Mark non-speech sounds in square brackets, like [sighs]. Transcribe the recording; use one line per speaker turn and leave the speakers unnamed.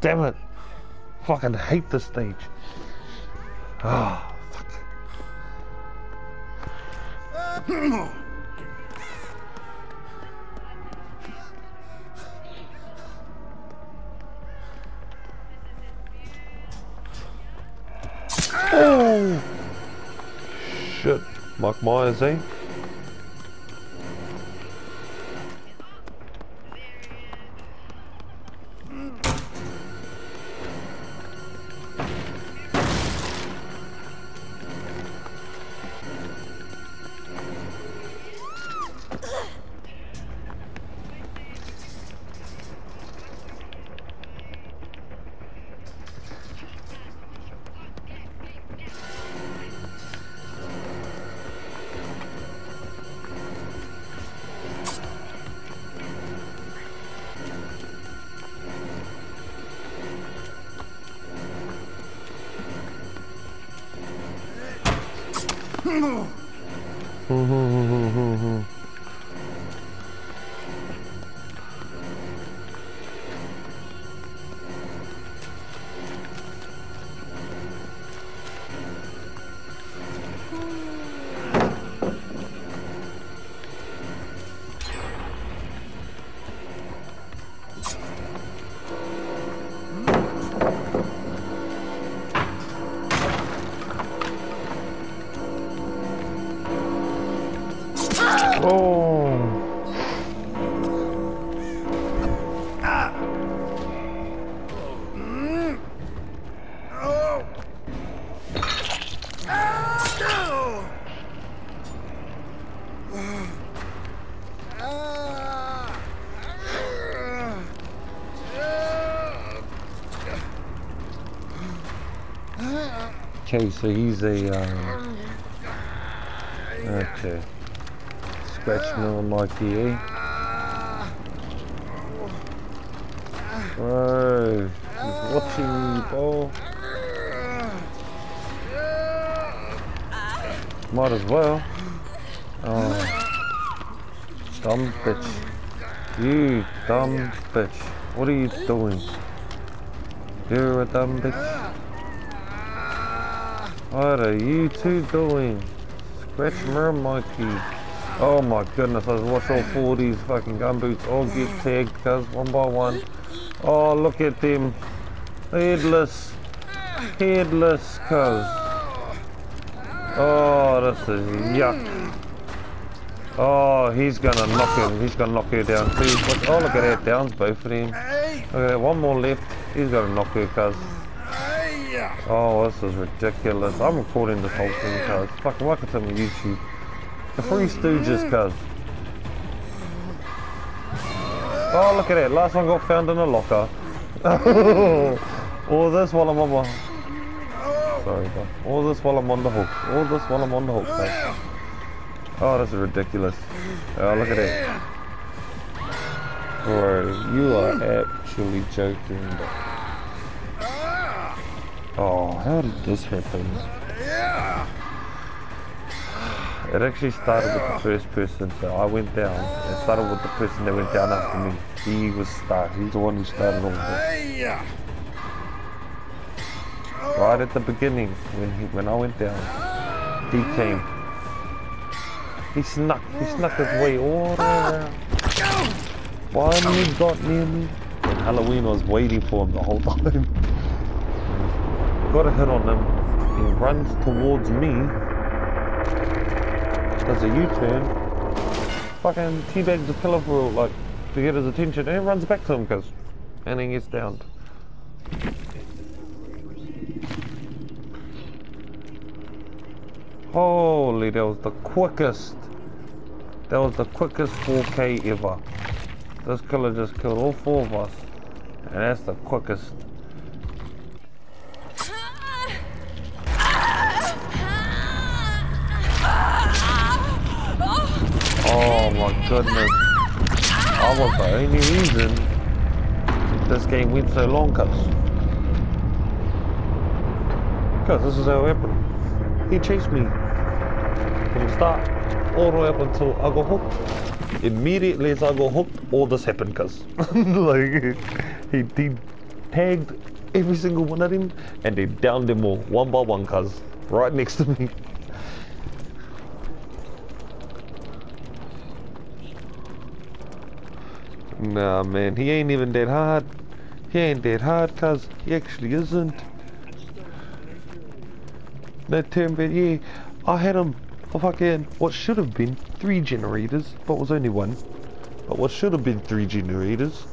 damn it. Fucking hate this stage. Ah, fuck. Oh! Shit. Mike Myers, eh? ふんふんふんん。Okay, so he's a, um, okay. Scratch mirror Mikey, eh? Bro, he's watching me, bro. Might as well. Oh. Dumb bitch. You dumb bitch. What are you doing? You're a dumb bitch. What are you two doing? Scratch mirror Mikey. Oh my goodness, I watched all four of these fucking gumboots all get tagged cuz one by one. Oh look at them. Headless. Headless cuz. Oh this is yuck. Oh he's gonna knock him. He's gonna knock her down too. Oh look at that, downs both of them. That, one more left. He's gonna knock her cuz. Oh, this is ridiculous. I'm recording this whole thing, cuz. Fucking welcome to my YouTube. The Three mm-hmm. Stooges, cuz. Oh, look at it. Last one got found in a locker. [laughs] All this while I'm on my... Sorry, bro. All this while I'm on the hook. All this while I'm on the hook, cuz. Oh, this is ridiculous. Oh, look at it. Bro, you are actually joking, bro. Oh, how did this happen? Yeah. [sighs] It actually started with the first person, so I went down. It started with the person that went down after me. He was start. He's the one who started all this. Right at the beginning, when he when I went down, he came. He snuck. He snuck his way all around. Finally got near me. And Halloween was waiting for him the whole [laughs] time got a hit on him. He runs towards me. Does a U-turn. Fucking teabags the pillar for like to get his attention and runs back to him because and then gets down. Holy, that was the quickest. That was the quickest 4K ever. This killer just killed all four of us. And that's the quickest Oh my goodness. I was the only reason this game went so long, cuz. Cuz this is how it happened. He chased me from the start all the way up until I got hooked. Immediately as I got hooked, all this happened, cuz. [laughs] like, he, he tagged every single one of them, and they downed them all, one by one, cuz, right next to me. Nah, man, he ain't even that hard. He ain't that hard, cuz he actually isn't. That term, but yeah, I had him for fucking what should have been three generators, but was only one. But what should have been three generators